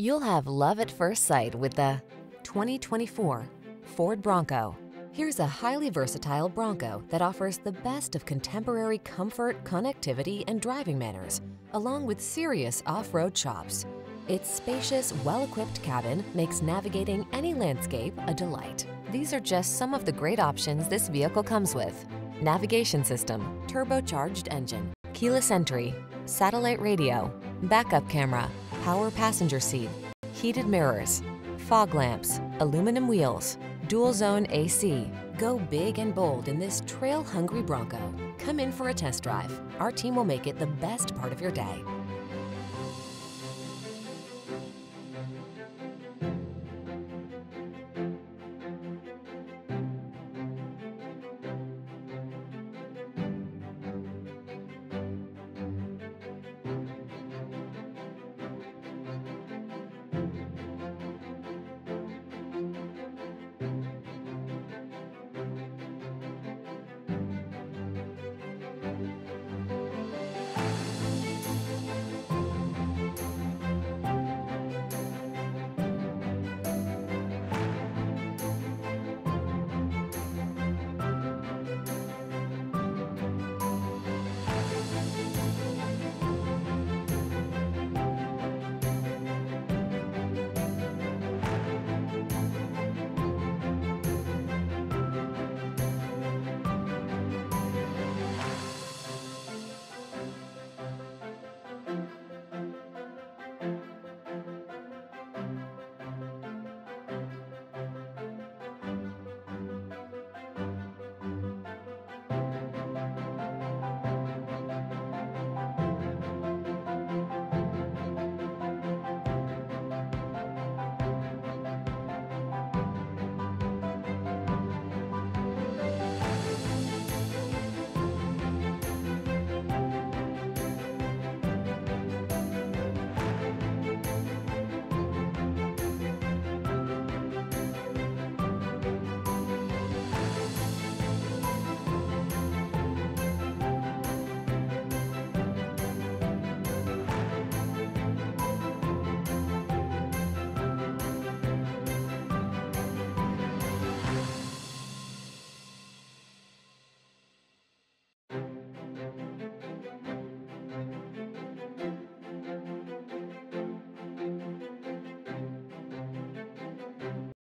You'll have love at first sight with the 2024 Ford Bronco. Here's a highly versatile Bronco that offers the best of contemporary comfort, connectivity, and driving manners, along with serious off-road chops. Its spacious, well-equipped cabin makes navigating any landscape a delight. These are just some of the great options this vehicle comes with. Navigation system, turbocharged engine, keyless entry, satellite radio, backup camera, power passenger seat, heated mirrors, fog lamps, aluminum wheels, dual zone AC. Go big and bold in this trail-hungry Bronco. Come in for a test drive. Our team will make it the best part of your day.